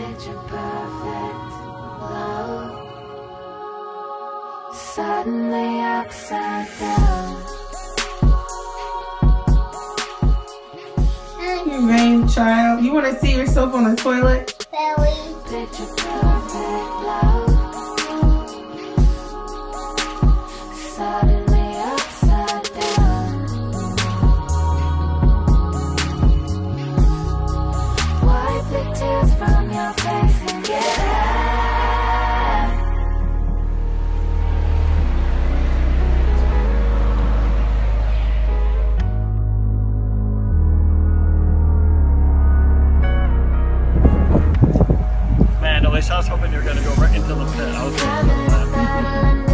Picture perfect love. Suddenly upside down. You vain child. You want to see yourself on the toilet? Belly. Picture perfect love. I was hoping you were gonna go right into the pit. I was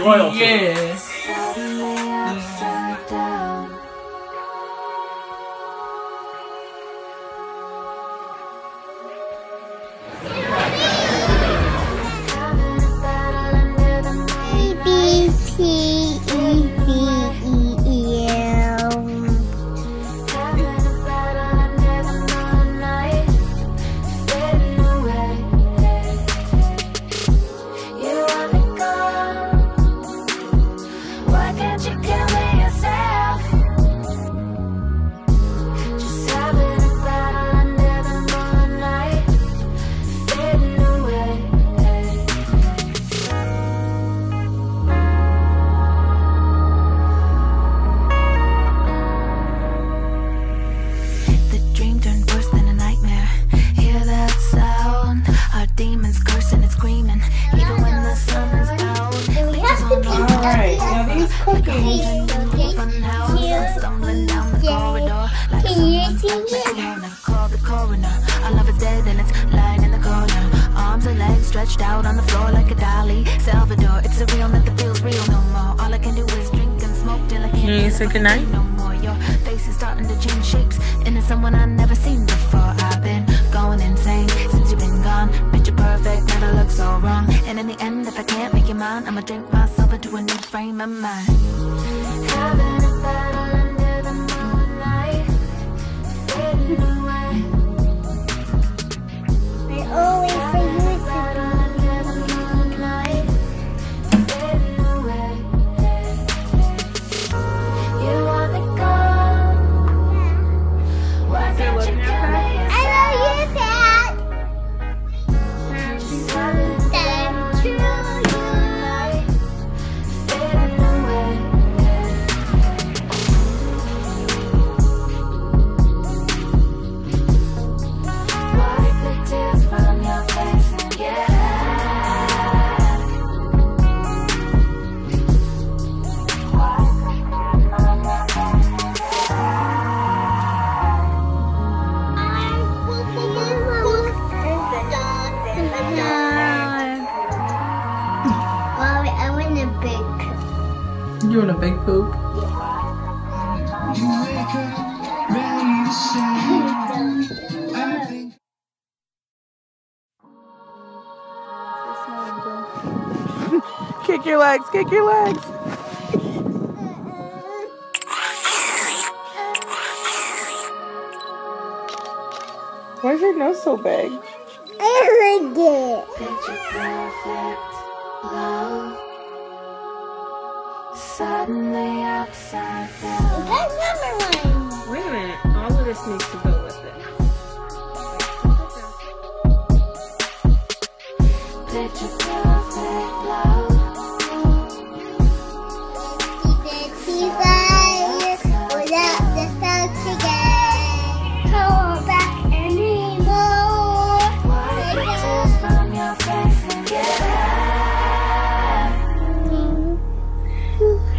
Say loyalty. Stretched out on the floor like a Dali. Salvador, it's surreal, nothing feels real no more. All I can do is drink and smoke till I can't say goodnight? no more. Your face is starting to change shapes someone I've never seen before. I've been going insane since you've been gone. Perfect, look so wrong. And in the end, if I can't make mine, I'ma drink myself into a new frame of mind. Having a battle under the moonlight, You want a big poop? Kick your legs, kick your legs. Why's your nose so big? I like it. Picture perfect love. Suddenly upside down. That's number one. Wait a minute, all of this needs to go with it. Picture perfect love.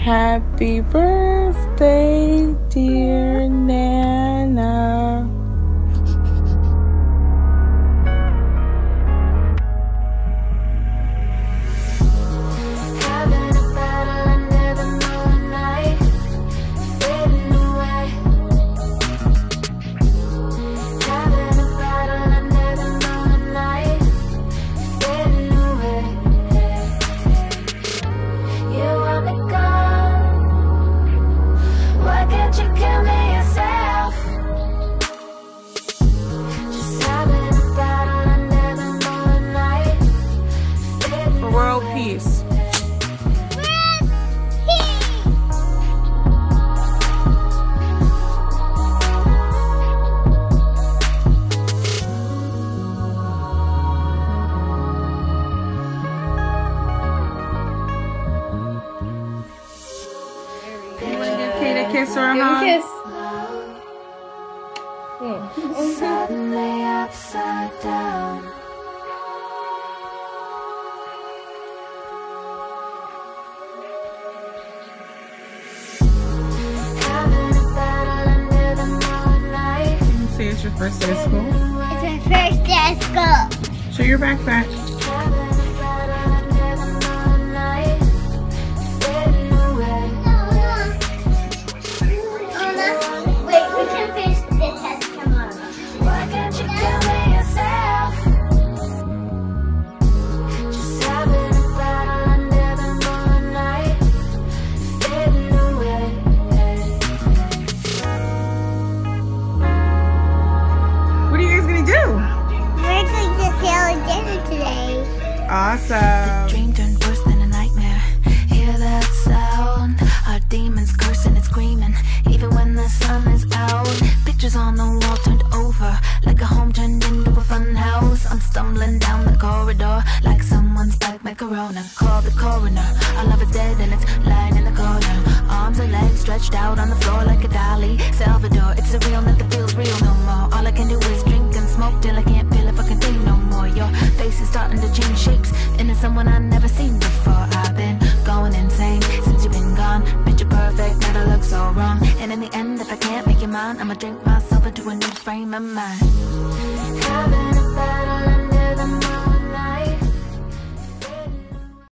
Happy birthday, peace. Give Kate a kiss or a a hug. kiss. It's your first day of school. It's my first day of school. Show your backpack. Stumbling down the corridor, like someone spiked my corona. Call the coroner. Our love is dead and it's lying in the corner. Arms and legs stretched out on the floor like a Dali. Salvador, it's surreal, nothing feels real no more. All I can do is drink and smoke till I can't feel if I can think no more. Your face is starting to change shapes into someone I've never seen before. I've been going insane since you've been gone. Picture perfect, never look so wrong. And in the end, if I can't make you mine, I'ma drink myself into a new frame of mind.